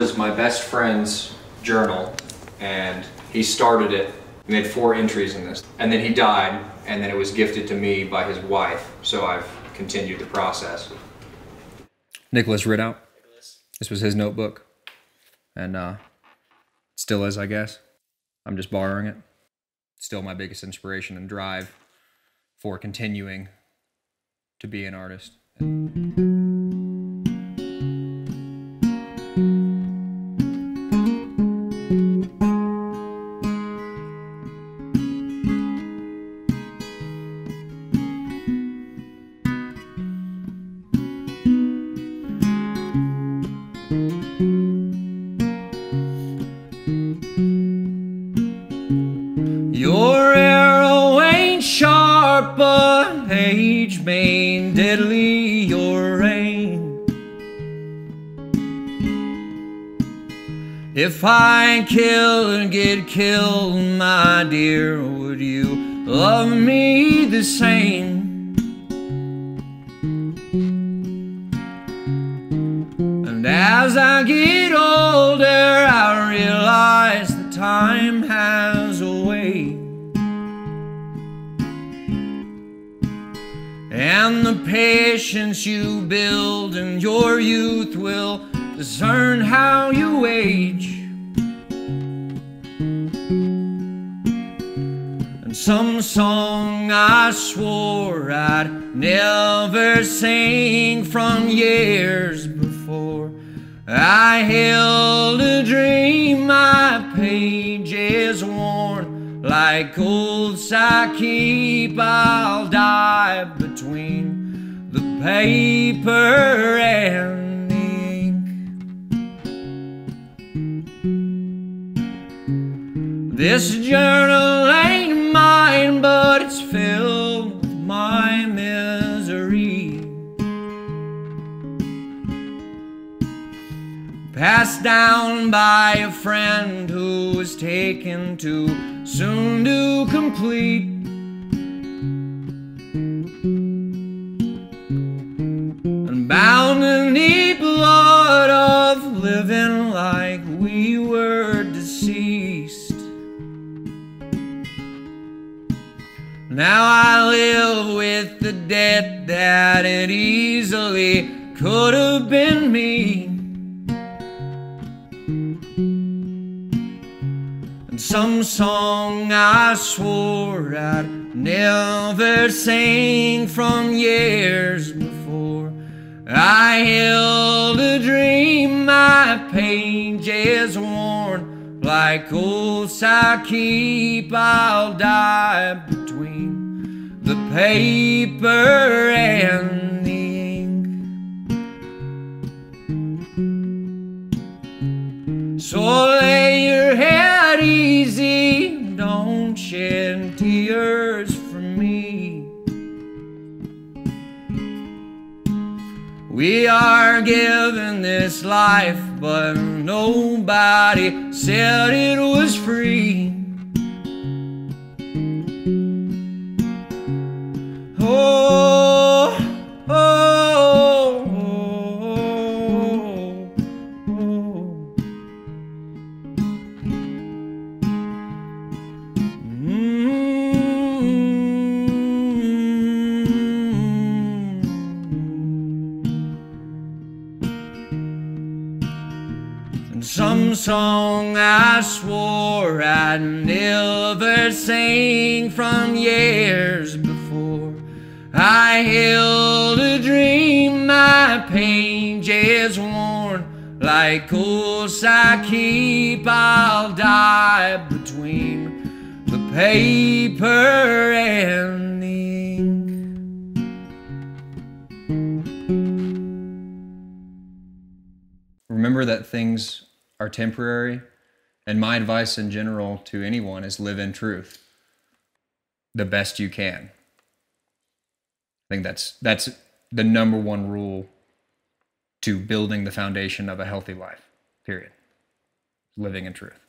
was my best friend's journal, and he started it. He made four entries in this, and then he died, and then it was gifted to me by his wife. So I've continued the process. Nicholas Ridout. This was his notebook, and uh, still is, I guess. I'm just borrowing it. Still my biggest inspiration and drive for continuing to be an artist. Age main deadly your aim. If I kill and get killed, my dear, would you love me the same? And as I get older, I realize the time has And the patience you build in your youth will discern how you age. And some song I swore I'd never sing from years before. I held a dream, my pages worn like old keep. I'll die between the paper and the ink. This journal ain't Down by a friend who was taken too soon to complete. And bound in the blood of living like we were deceased. Now I live with the debt that it easily could have been me. Some song I swore I'd never sing from years before. I held a dream, my pages worn like old keep. I'll die between the paper easy, don't shed tears for me. We are given this life, but nobody said it was free. Song I swore I'd never sing from years before. I held a dream, my pages worn like old keep. I'll die between the paper and the ink. Remember that things are temporary, and my advice in general to anyone is live in truth the best you can. I think that's that's the number one rule to building the foundation of a healthy life. Period. Living in truth.